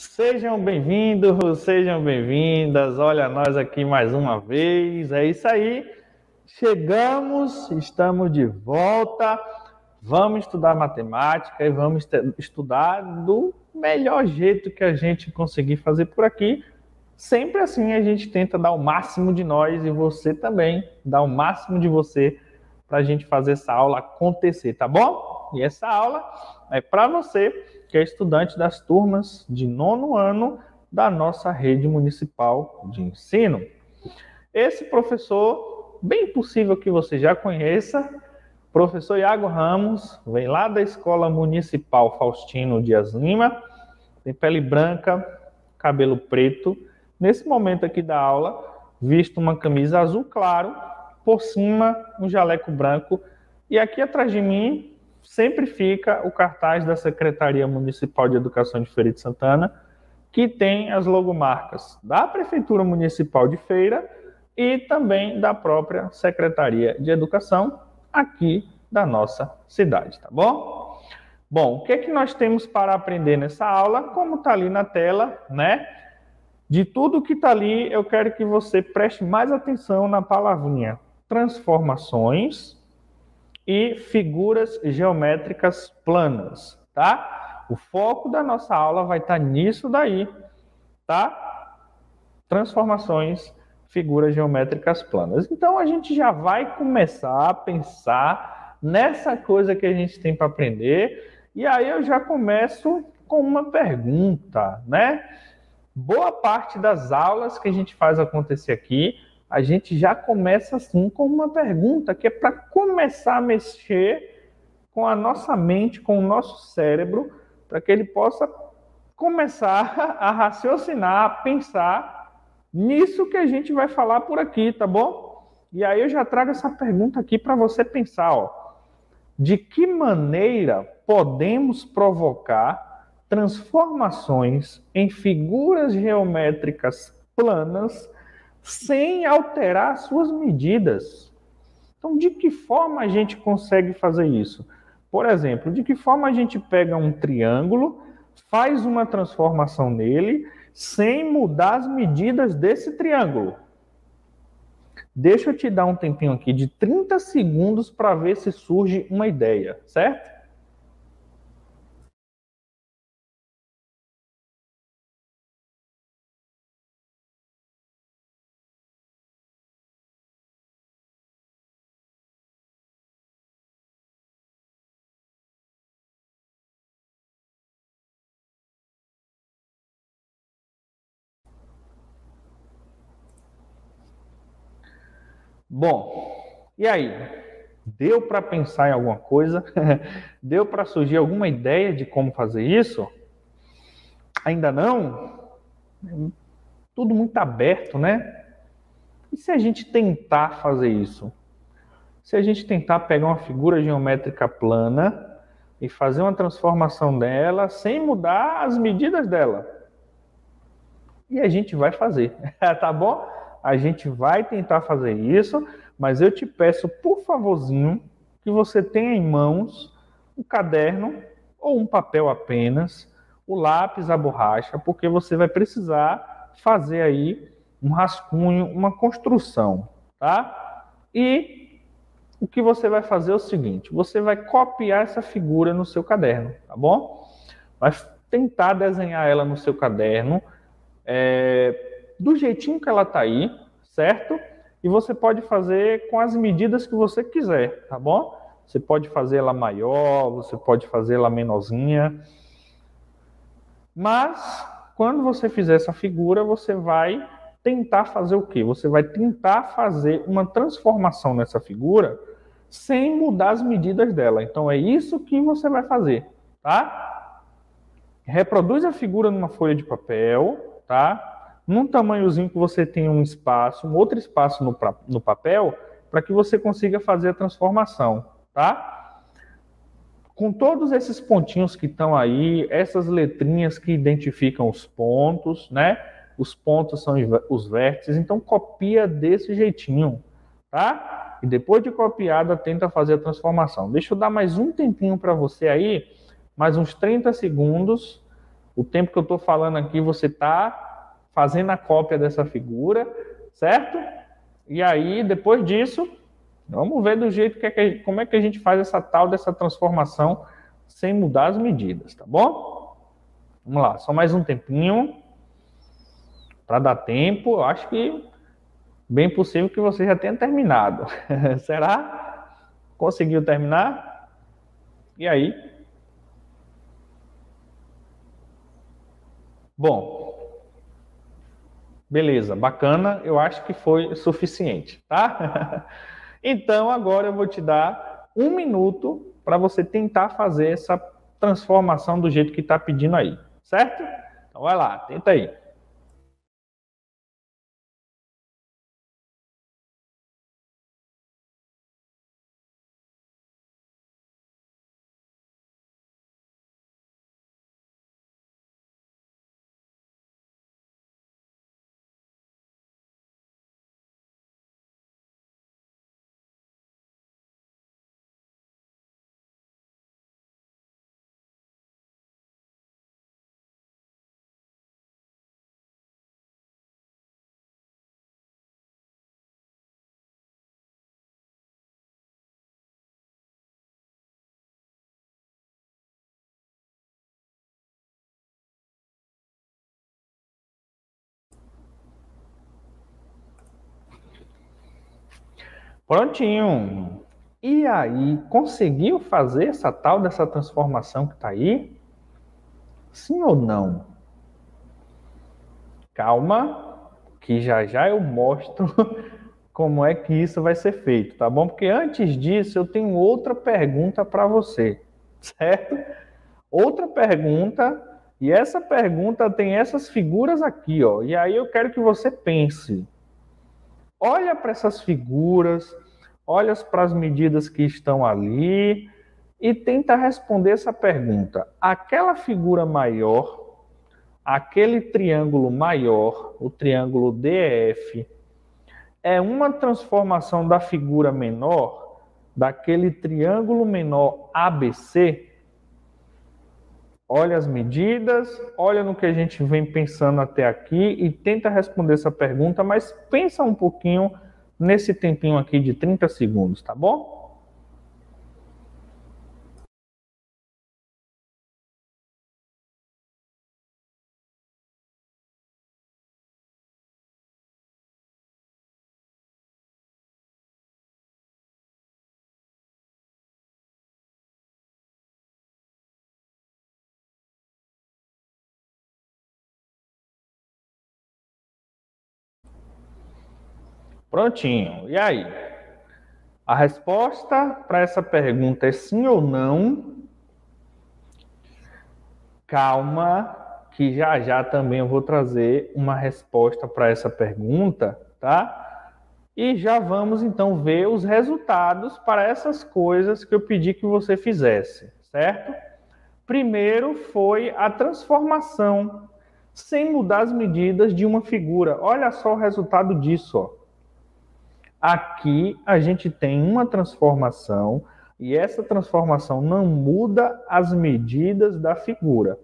Sejam bem-vindos, sejam bem-vindas. Olha nós aqui mais uma vez. É isso aí. Chegamos, estamos de volta. Vamos estudar matemática e vamos estudar do melhor jeito que a gente conseguir fazer por aqui. Sempre assim a gente tenta dar o máximo de nós e você também dá o máximo de você para a gente fazer essa aula acontecer, tá bom? E essa aula é para você que é estudante das turmas de nono ano da nossa rede municipal de ensino. Esse professor, bem possível que você já conheça, professor Iago Ramos, vem lá da Escola Municipal Faustino Dias Lima, tem pele branca, cabelo preto. Nesse momento aqui da aula, visto uma camisa azul claro, por cima um jaleco branco, e aqui atrás de mim sempre fica o cartaz da Secretaria Municipal de Educação de Feira de Santana, que tem as logomarcas da Prefeitura Municipal de Feira e também da própria Secretaria de Educação aqui da nossa cidade, tá bom? Bom, o que é que nós temos para aprender nessa aula? Como está ali na tela, né? De tudo que está ali, eu quero que você preste mais atenção na palavrinha transformações, e figuras geométricas planas, tá? O foco da nossa aula vai estar nisso daí, tá? Transformações, figuras geométricas planas. Então a gente já vai começar a pensar nessa coisa que a gente tem para aprender, e aí eu já começo com uma pergunta, né? Boa parte das aulas que a gente faz acontecer aqui a gente já começa assim com uma pergunta que é para começar a mexer com a nossa mente, com o nosso cérebro, para que ele possa começar a raciocinar, a pensar nisso que a gente vai falar por aqui, tá bom? E aí eu já trago essa pergunta aqui para você pensar, ó. De que maneira podemos provocar transformações em figuras geométricas planas sem alterar suas medidas. Então, de que forma a gente consegue fazer isso? Por exemplo, de que forma a gente pega um triângulo, faz uma transformação nele, sem mudar as medidas desse triângulo? Deixa eu te dar um tempinho aqui de 30 segundos para ver se surge uma ideia, certo? Bom, e aí? Deu para pensar em alguma coisa? Deu para surgir alguma ideia de como fazer isso? Ainda não? Tudo muito aberto, né? E se a gente tentar fazer isso? Se a gente tentar pegar uma figura geométrica plana e fazer uma transformação dela sem mudar as medidas dela. E a gente vai fazer, tá bom? A gente vai tentar fazer isso, mas eu te peço, por favorzinho, que você tenha em mãos um caderno ou um papel apenas, o lápis, a borracha, porque você vai precisar fazer aí um rascunho, uma construção, tá? E o que você vai fazer é o seguinte: você vai copiar essa figura no seu caderno, tá bom? Vai tentar desenhar ela no seu caderno. É, do jeitinho que ela está aí, certo? E você pode fazer com as medidas que você quiser, tá bom? Você pode fazer ela maior, você pode fazer ela menorzinha. Mas quando você fizer essa figura, você vai tentar fazer o quê? Você vai tentar fazer uma transformação nessa figura sem mudar as medidas dela. Então é isso que você vai fazer, tá? Reproduz a figura numa folha de papel, tá? Num tamanhozinho que você tenha um espaço, um outro espaço no, no papel, para que você consiga fazer a transformação, tá? Com todos esses pontinhos que estão aí, essas letrinhas que identificam os pontos, né? Os pontos são os vértices, então copia desse jeitinho, tá? E depois de copiada, tenta fazer a transformação. Deixa eu dar mais um tempinho para você aí, mais uns 30 segundos O tempo que eu estou falando aqui, você está fazendo a cópia dessa figura, certo? E aí, depois disso, vamos ver do jeito que, é que como é que a gente faz essa tal dessa transformação sem mudar as medidas, tá bom? Vamos lá, só mais um tempinho para dar tempo. Eu acho que bem possível que você já tenha terminado. Será? Conseguiu terminar? E aí? Bom, beleza, bacana. Eu acho que foi suficiente, tá? então agora eu vou te dar um minuto para você tentar fazer essa transformação do jeito que está pedindo aí, certo? Então vai lá, tenta aí. Prontinho. E aí, conseguiu fazer essa tal dessa transformação que está aí? Sim ou não? Calma, que já já eu mostro como é que isso vai ser feito, tá bom? Porque antes disso eu tenho outra pergunta para você, certo? Outra pergunta, e essa pergunta tem essas figuras aqui, ó. E aí eu quero que você pense olha para essas figuras, olha para as medidas que estão ali e tenta responder essa pergunta. Aquela figura maior, aquele triângulo maior, o triângulo DEF, é uma transformação da figura menor, daquele triângulo menor ABC? Olha as medidas, olha no que a gente vem pensando até aqui e tenta responder essa pergunta, mas pensa um pouquinho nesse tempinho aqui de 30 segundos, tá bom? Prontinho. E aí? A resposta para essa pergunta é sim ou não? Calma, que já já também eu vou trazer uma resposta para essa pergunta, tá? E já vamos então ver os resultados para essas coisas que eu pedi que você fizesse, certo? Primeiro foi a transformação sem mudar as medidas de uma figura. Olha só o resultado disso, ó. Aqui a gente tem uma transformação e essa transformação não muda as medidas da figura.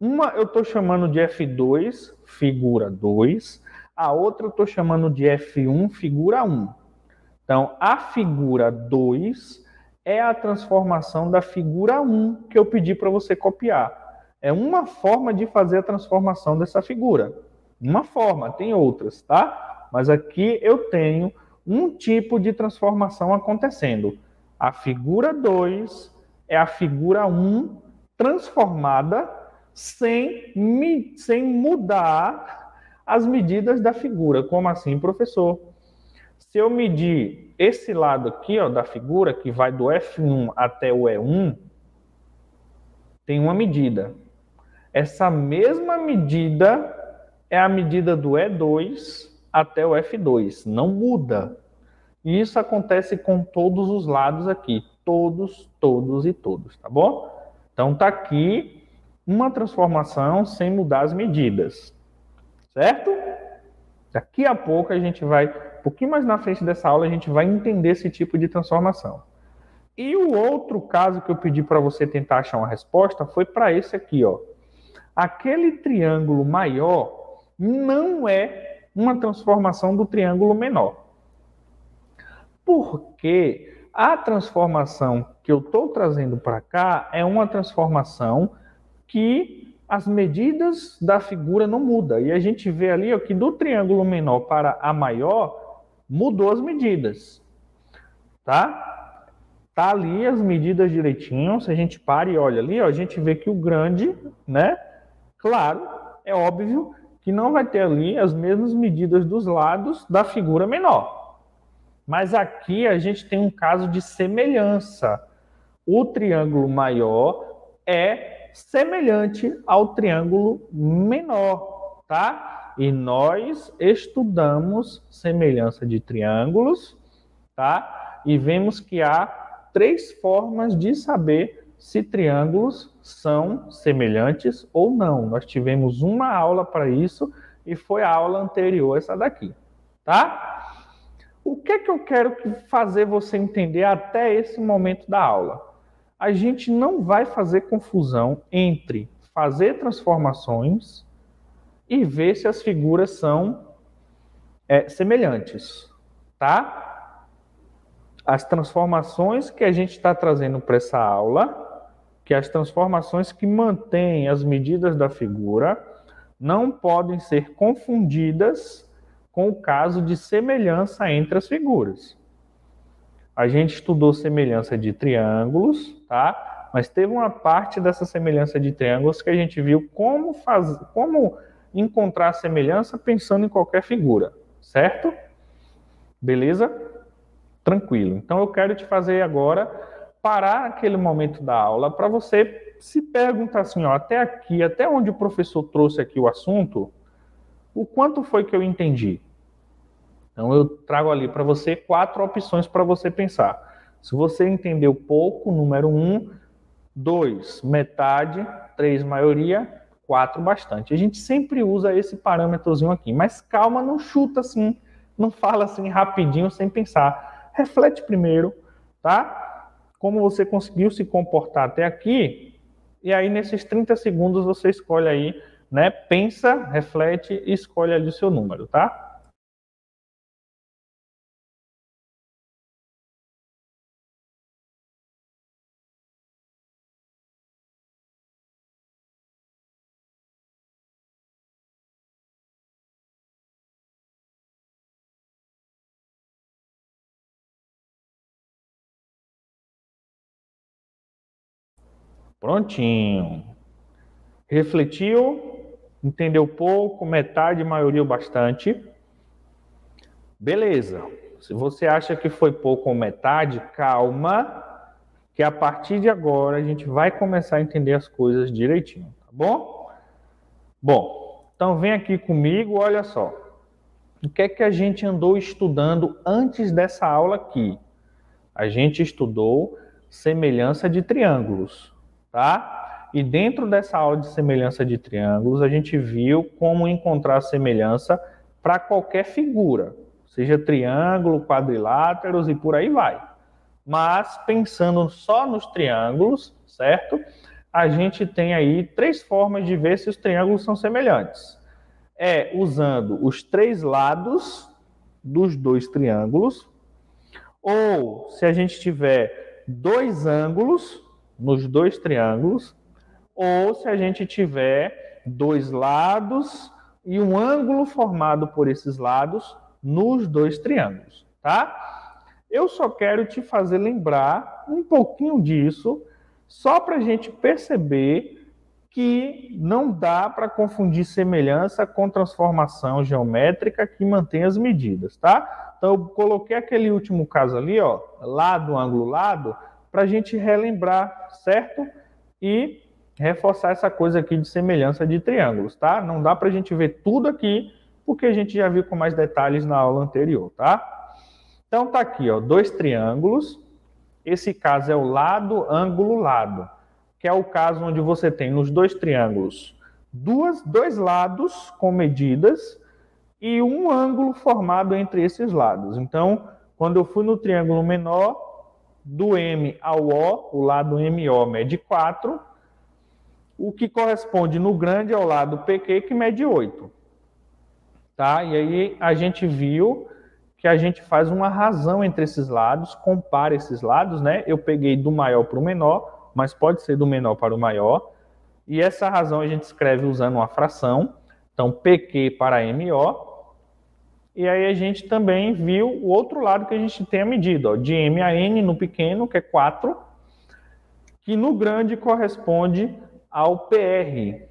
Uma eu estou chamando de F2, figura 2, a outra eu estou chamando de F1, figura 1. Então, a figura 2 é a transformação da figura 1 que eu pedi para você copiar. É uma forma de fazer a transformação dessa figura. Uma forma, tem outras, tá? Mas aqui eu tenho um tipo de transformação acontecendo. A figura 2 é a figura 1 um transformada sem, sem mudar as medidas da figura. Como assim, professor? Se eu medir esse lado aqui ó, da figura, que vai do F1 até o E1, tem uma medida. Essa mesma medida é a medida do E2 até o F2, não muda. E isso acontece com todos os lados aqui, todos, todos e todos, tá bom? Então tá aqui uma transformação sem mudar as medidas, certo? Daqui a pouco a gente vai, um pouquinho mais na frente dessa aula, a gente vai entender esse tipo de transformação. E o outro caso que eu pedi para você tentar achar uma resposta foi para esse aqui, ó. aquele triângulo maior não é uma transformação do triângulo menor. Porque a transformação que eu estou trazendo para cá é uma transformação que as medidas da figura não mudam. E a gente vê ali ó, que do triângulo menor para a maior mudou as medidas. Tá? Tá ali as medidas direitinho. Se a gente para e olha ali, ó, a gente vê que o grande, né? Claro, é óbvio que não vai ter ali as mesmas medidas dos lados da figura menor. Mas aqui a gente tem um caso de semelhança. O triângulo maior é semelhante ao triângulo menor, tá? E nós estudamos semelhança de triângulos, tá? E vemos que há três formas de saber se triângulos são semelhantes ou não. Nós tivemos uma aula para isso e foi a aula anterior essa daqui, tá? O que é que eu quero fazer você entender até esse momento da aula? A gente não vai fazer confusão entre fazer transformações e ver se as figuras são é, semelhantes, tá? As transformações que a gente está trazendo para essa aula que as transformações que mantêm as medidas da figura não podem ser confundidas com o caso de semelhança entre as figuras. A gente estudou semelhança de triângulos, tá? Mas teve uma parte dessa semelhança de triângulos que a gente viu como fazer, como encontrar semelhança pensando em qualquer figura, certo? Beleza? Tranquilo. Então eu quero te fazer agora parar aquele momento da aula para você se perguntar assim, ó, até aqui, até onde o professor trouxe aqui o assunto, o quanto foi que eu entendi? Então eu trago ali para você quatro opções para você pensar. Se você entendeu pouco, número um, dois, metade, três, maioria, quatro, bastante. A gente sempre usa esse parâmetrozinho aqui, mas calma, não chuta assim, não fala assim rapidinho sem pensar. Reflete primeiro, tá? Como você conseguiu se comportar até aqui, e aí nesses 30 segundos você escolhe aí, né? Pensa, reflete e escolhe ali o seu número, tá? Prontinho. Refletiu, entendeu pouco, metade, maioria ou bastante. Beleza. Se você acha que foi pouco ou metade, calma, que a partir de agora a gente vai começar a entender as coisas direitinho, tá bom? Bom, então vem aqui comigo, olha só. O que é que a gente andou estudando antes dessa aula aqui? A gente estudou semelhança de triângulos tá? E dentro dessa aula de semelhança de triângulos, a gente viu como encontrar semelhança para qualquer figura, seja triângulo, quadriláteros e por aí vai. Mas pensando só nos triângulos, certo? A gente tem aí três formas de ver se os triângulos são semelhantes. É usando os três lados dos dois triângulos, ou se a gente tiver dois ângulos, nos dois triângulos, ou se a gente tiver dois lados e um ângulo formado por esses lados nos dois triângulos, tá? Eu só quero te fazer lembrar um pouquinho disso, só para a gente perceber que não dá para confundir semelhança com transformação geométrica que mantém as medidas, tá? Então eu coloquei aquele último caso ali, ó, lado, ângulo, lado, para a gente relembrar, certo? E reforçar essa coisa aqui de semelhança de triângulos, tá? Não dá para a gente ver tudo aqui, porque a gente já viu com mais detalhes na aula anterior, tá? Então tá aqui, ó, dois triângulos. Esse caso é o lado, ângulo, lado, que é o caso onde você tem nos dois triângulos duas, dois lados com medidas e um ângulo formado entre esses lados. Então, quando eu fui no triângulo menor, do M ao O, o lado MO mede 4, o que corresponde no grande ao lado PQ, que mede 8. Tá? E aí a gente viu que a gente faz uma razão entre esses lados, compara esses lados, né? Eu peguei do maior para o menor, mas pode ser do menor para o maior. E essa razão a gente escreve usando uma fração. Então, PQ para MO. E aí a gente também viu o outro lado que a gente tem a medida, ó, de M a N no pequeno, que é 4, que no grande corresponde ao PR.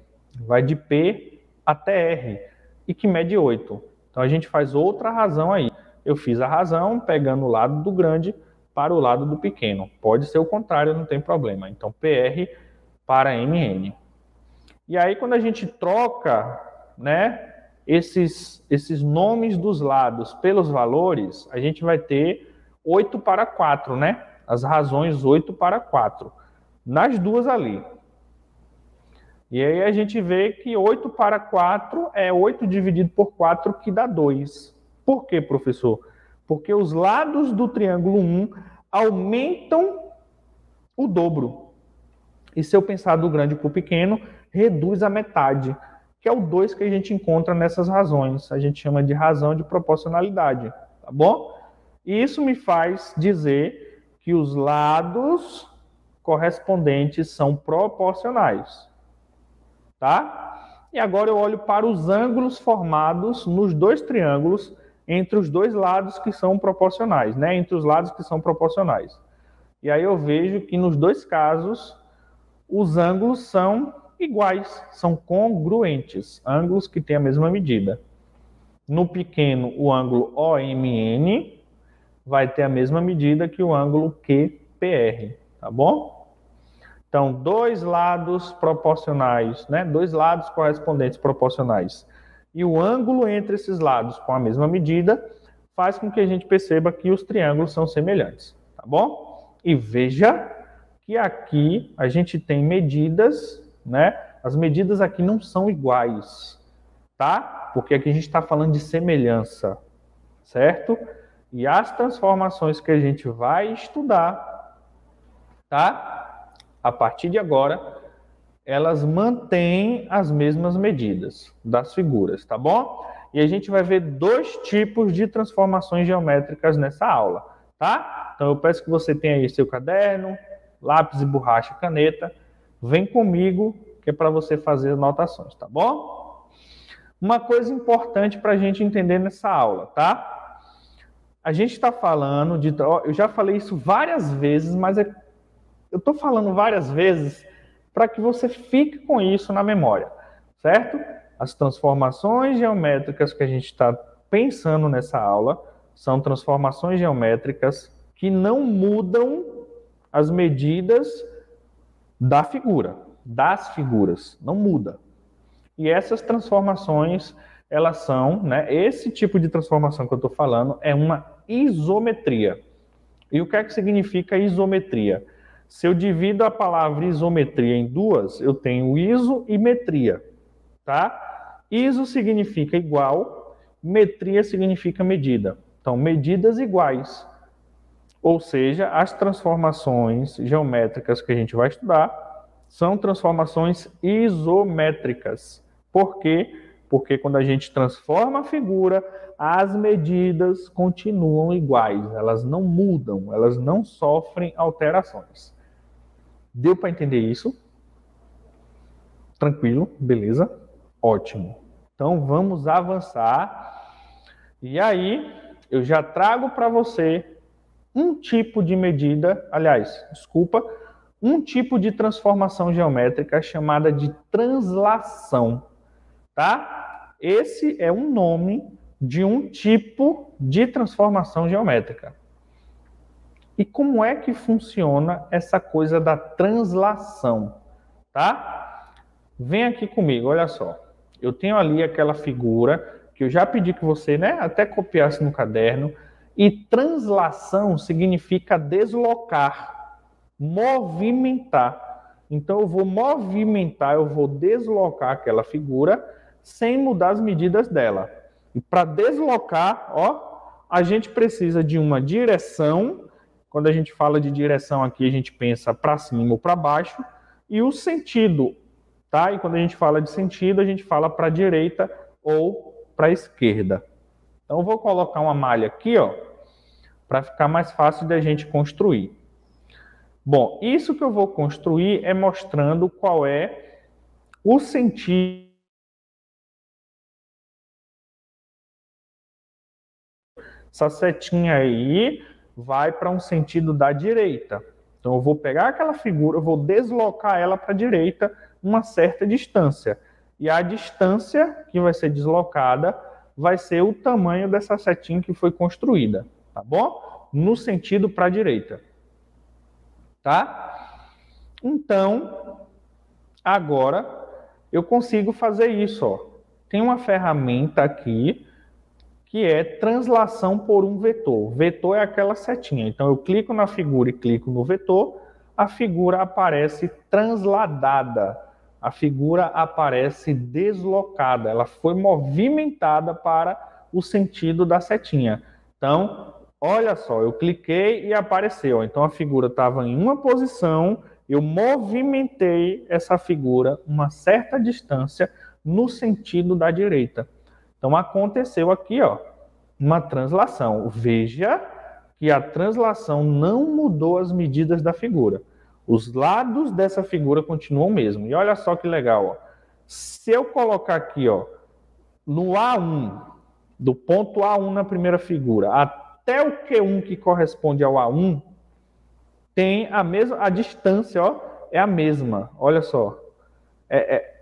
Vai de P até R, e que mede 8. Então a gente faz outra razão aí. Eu fiz a razão pegando o lado do grande para o lado do pequeno. Pode ser o contrário, não tem problema. Então, PR para MN. E aí, quando a gente troca né, esses, esses nomes dos lados pelos valores, a gente vai ter 8 para 4, né? As razões 8 para 4. Nas duas ali. E aí a gente vê que 8 para 4 é 8 dividido por 4, que dá 2. Por quê, professor? Porque os lados do triângulo 1 aumentam o dobro. E se eu pensar do grande para o pequeno, reduz a metade, que é o 2 que a gente encontra nessas razões. A gente chama de razão de proporcionalidade, tá bom? E isso me faz dizer que os lados correspondentes são proporcionais. Tá? E agora eu olho para os ângulos formados nos dois triângulos entre os dois lados que são proporcionais, né? Entre os lados que são proporcionais. E aí eu vejo que nos dois casos os ângulos são iguais, são congruentes, ângulos que têm a mesma medida. No pequeno, o ângulo OMN vai ter a mesma medida que o ângulo QPR, tá bom? Então, dois lados proporcionais, né? Dois lados correspondentes proporcionais. E o ângulo entre esses lados com a mesma medida faz com que a gente perceba que os triângulos são semelhantes, tá bom? E veja que aqui a gente tem medidas né? As medidas aqui não são iguais, tá? Porque aqui a gente está falando de semelhança, certo? E as transformações que a gente vai estudar, tá? A partir de agora, elas mantêm as mesmas medidas das figuras, tá bom? E a gente vai ver dois tipos de transformações geométricas nessa aula, tá? Então eu peço que você tenha aí seu caderno, lápis e borracha, caneta Vem comigo, que é para você fazer anotações, tá bom? Uma coisa importante para a gente entender nessa aula, tá? A gente está falando de. Eu já falei isso várias vezes, mas é, eu estou falando várias vezes para que você fique com isso na memória, certo? As transformações geométricas que a gente está pensando nessa aula são transformações geométricas que não mudam as medidas da figura, das figuras, não muda. E essas transformações, elas são, né, esse tipo de transformação que eu estou falando é uma isometria. E o que é que significa isometria? Se eu divido a palavra isometria em duas, eu tenho iso e metria, tá? Iso significa igual, metria significa medida. Então, medidas iguais. Ou seja, as transformações geométricas que a gente vai estudar são transformações isométricas. Por quê? Porque quando a gente transforma a figura, as medidas continuam iguais, elas não mudam, elas não sofrem alterações. Deu para entender isso? Tranquilo? Beleza? Ótimo. Então vamos avançar. E aí, eu já trago para você um tipo de medida, aliás, desculpa, um tipo de transformação geométrica chamada de translação, tá? Esse é um nome de um tipo de transformação geométrica. E como é que funciona essa coisa da translação, tá? Vem aqui comigo, olha só. Eu tenho ali aquela figura que eu já pedi que você, né, até copiasse no caderno e translação significa deslocar, movimentar. Então eu vou movimentar, eu vou deslocar aquela figura sem mudar as medidas dela. E para deslocar, ó, a gente precisa de uma direção. Quando a gente fala de direção aqui, a gente pensa para cima ou para baixo, e o sentido tá? E quando a gente fala de sentido, a gente fala para a direita ou para a esquerda. Então, vou colocar uma malha aqui, ó, para ficar mais fácil da gente construir. Bom, isso que eu vou construir é mostrando qual é o sentido essa setinha aí vai para um sentido da direita. Então eu vou pegar aquela figura, eu vou deslocar ela para a direita uma certa distância. E a distância que vai ser deslocada vai ser o tamanho dessa setinha que foi construída, tá bom? No sentido para a direita. Tá? Então, agora eu consigo fazer isso, ó. Tem uma ferramenta aqui que é translação por um vetor. Vetor é aquela setinha. Então eu clico na figura e clico no vetor, a figura aparece transladada. A figura aparece deslocada, ela foi movimentada para o sentido da setinha. Então, olha só, eu cliquei e apareceu. Então a figura estava em uma posição, eu movimentei essa figura uma certa distância no sentido da direita. Então aconteceu aqui, ó, uma translação. Veja que a translação não mudou as medidas da figura. Os lados dessa figura continuam mesmo. E olha só que legal, ó. Se eu colocar aqui, ó, no A1, do ponto A1 na primeira figura, até o Q1 que corresponde ao A1, tem a mesma a distância, ó, é a mesma. Olha só. É, é,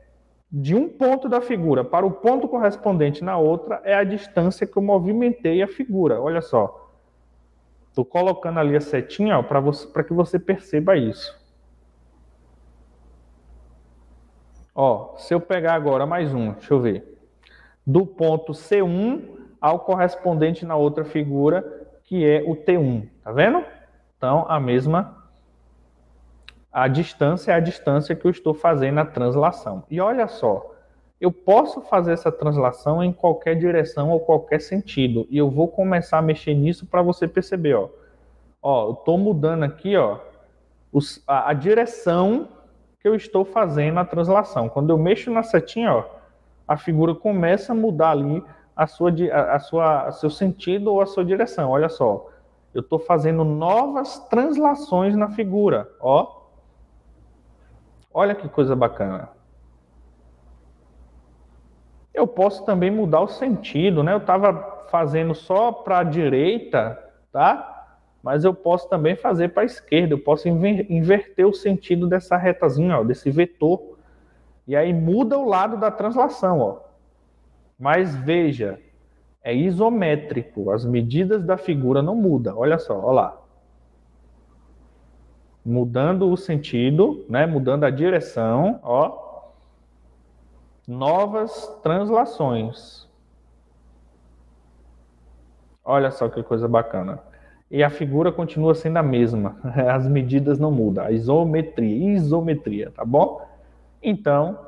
de um ponto da figura para o ponto correspondente na outra é a distância que eu movimentei a figura. Olha só. Estou colocando ali a setinha para que você perceba isso. Ó, se eu pegar agora mais um, deixa eu ver. Do ponto C1 ao correspondente na outra figura, que é o T1. Tá vendo? Então, a mesma a distância é a distância que eu estou fazendo a translação. E olha só, eu posso fazer essa translação em qualquer direção ou qualquer sentido. E eu vou começar a mexer nisso para você perceber, ó. Ó, eu estou mudando aqui, ó, os, a, a, direção que eu estou fazendo a translação. Quando eu mexo na setinha, ó, a figura começa a mudar ali a sua, a, sua, seu sentido ou a sua direção. Olha só, eu estou fazendo novas translações na figura, ó. Olha que coisa bacana. Eu posso também mudar o sentido, né? Eu estava fazendo só para a direita, tá? Mas eu posso também fazer para a esquerda. Eu posso inverter o sentido dessa retazinha, ó, desse vetor. E aí muda o lado da translação, ó. Mas veja, é isométrico. As medidas da figura não mudam. Olha só, olha lá mudando o sentido, né, mudando a direção, ó. Novas translações. Olha só que coisa bacana. E a figura continua sendo a mesma. As medidas não mudam. A isometria, isometria, tá bom? Então,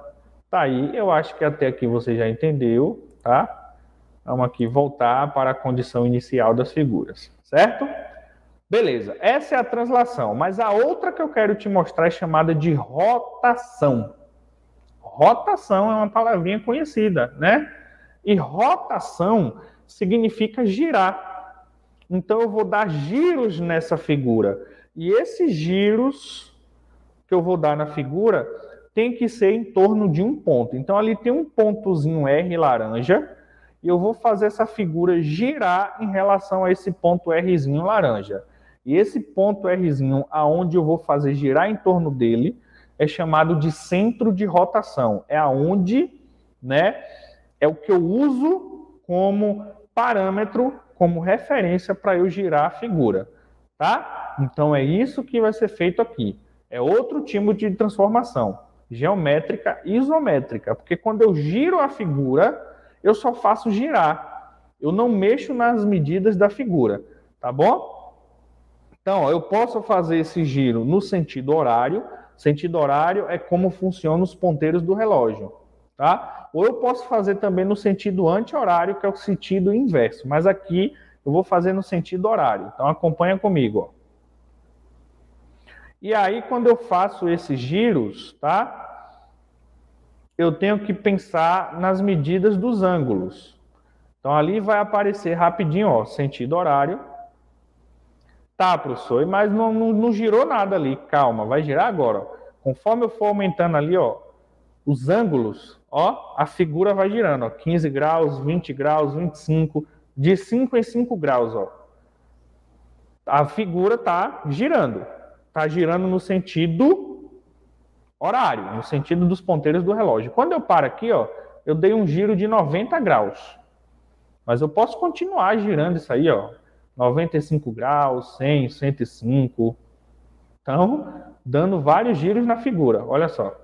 tá aí. Eu acho que até aqui você já entendeu, tá? Vamos aqui voltar para a condição inicial das figuras, certo? Beleza, essa é a translação, mas a outra que eu quero te mostrar é chamada de rotação. Rotação é uma palavrinha conhecida, né? E rotação significa girar. Então eu vou dar giros nessa figura. E esses giros que eu vou dar na figura tem que ser em torno de um ponto. Então ali tem um pontozinho R laranja e eu vou fazer essa figura girar em relação a esse ponto Rzinho laranja. E esse ponto Rzinho, aonde eu vou fazer girar em torno dele, é chamado de centro de rotação. É aonde, né, é o que eu uso como parâmetro, como referência para eu girar a figura, tá? Então é isso que vai ser feito aqui. É outro tipo de transformação, geométrica isométrica, porque quando eu giro a figura, eu só faço girar. Eu não mexo nas medidas da figura, tá bom? Então, eu posso fazer esse giro no sentido horário. Sentido horário é como funcionam os ponteiros do relógio, tá? Ou eu posso fazer também no sentido anti-horário, que é o sentido inverso. Mas aqui eu vou fazer no sentido horário. Então, acompanha comigo, ó. E aí, quando eu faço esses giros, tá? eu tenho que pensar nas medidas dos ângulos. Então ali vai aparecer rapidinho, ó, sentido horário. Tá, professor, mas não, não, não girou nada ali. Calma, vai girar agora. Ó. Conforme eu for aumentando ali, ó, os ângulos, ó, a figura vai girando, ó, 15 graus, 20 graus, 25, de 5 em 5 graus, ó. A figura tá girando. Tá girando no sentido horário, no sentido dos ponteiros do relógio. Quando eu paro aqui, ó, eu dei um giro de 90 graus. Mas eu posso continuar girando isso aí, ó. 95 graus, 100, 105. Então, dando vários giros na figura. Olha só.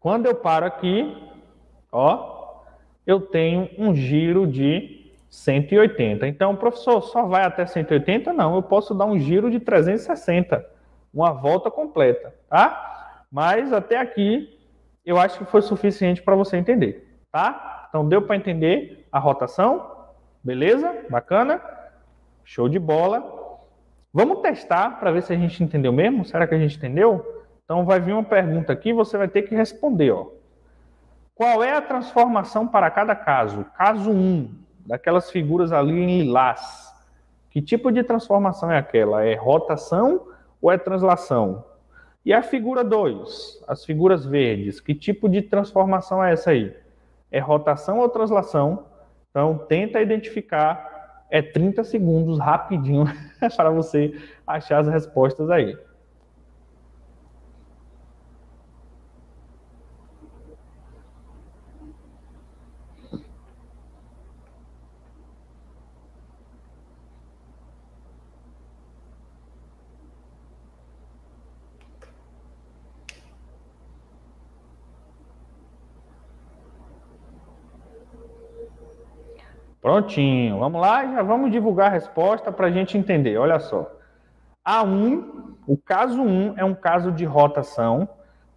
Quando eu paro aqui, ó, eu tenho um giro de 180. Então, professor, só vai até 180? Não, eu posso dar um giro de 360, uma volta completa, tá? Mas até aqui eu acho que foi suficiente para você entender, tá? Então deu para entender a rotação? Beleza? Bacana? Show de bola. Vamos testar para ver se a gente entendeu mesmo? Será que a gente entendeu? Então vai vir uma pergunta aqui, você vai ter que responder, ó. Qual é a transformação para cada caso? Caso 1, daquelas figuras ali em lilás. Que tipo de transformação é aquela? É rotação ou é translação? E a figura 2, as figuras verdes, que tipo de transformação é essa aí? É rotação ou translação? Então, tenta identificar. É 30 segundos rapidinho para você achar as respostas aí. Prontinho, vamos lá, já vamos divulgar a resposta para a gente entender. Olha só. A1, o caso 1 é um caso de rotação,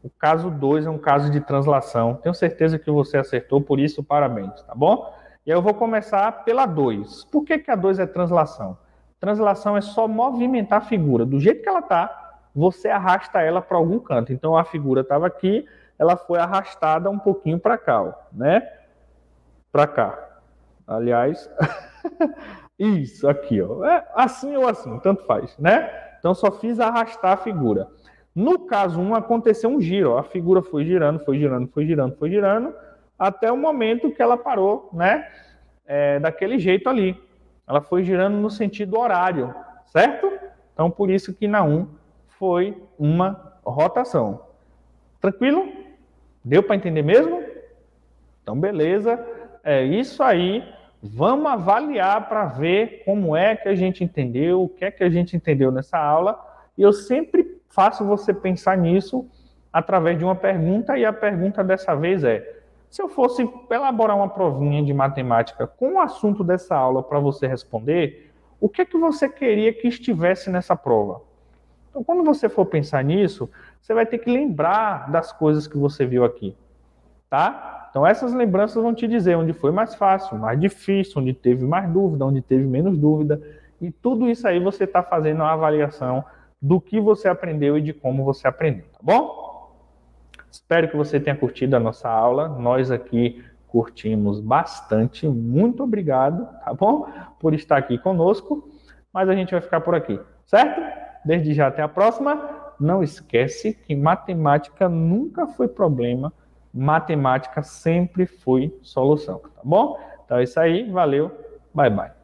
o caso 2 é um caso de translação. Tenho certeza que você acertou, por isso, parabéns, tá bom? E eu vou começar pela 2. Por que, que a 2 é translação? Translação é só movimentar a figura. Do jeito que ela está, você arrasta ela para algum canto. Então a figura estava aqui, ela foi arrastada um pouquinho para cá, ó, né? Para cá. Aliás, isso aqui, ó. É assim ou assim, tanto faz, né? Então só fiz arrastar a figura. No caso 1 aconteceu um giro, ó. a figura foi girando, foi girando, foi girando, foi girando, até o momento que ela parou, né? É, daquele jeito ali. Ela foi girando no sentido horário, certo? Então por isso que na 1 foi uma rotação. Tranquilo? Deu para entender mesmo? Então beleza. É isso aí. Vamos avaliar para ver como é que a gente entendeu, o que é que a gente entendeu nessa aula. E eu sempre faço você pensar nisso através de uma pergunta, e a pergunta dessa vez é: se eu fosse elaborar uma provinha de matemática com o assunto dessa aula para você responder, o que é que você queria que estivesse nessa prova? Então, quando você for pensar nisso, você vai ter que lembrar das coisas que você viu aqui, tá? Então, essas lembranças vão te dizer onde foi mais fácil, mais difícil, onde teve mais dúvida, onde teve menos dúvida. E tudo isso aí você está fazendo uma avaliação do que você aprendeu e de como você aprendeu, tá bom? Espero que você tenha curtido a nossa aula. Nós aqui curtimos bastante. Muito obrigado, tá bom? Por estar aqui conosco. Mas a gente vai ficar por aqui, certo? Desde já até a próxima. Não esquece que matemática nunca foi problema matemática sempre foi solução, tá bom? Então é isso aí, valeu, bye bye.